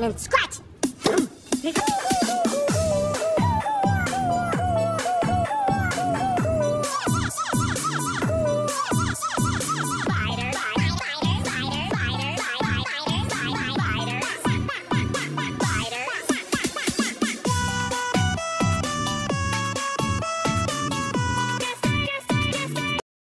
And scratch.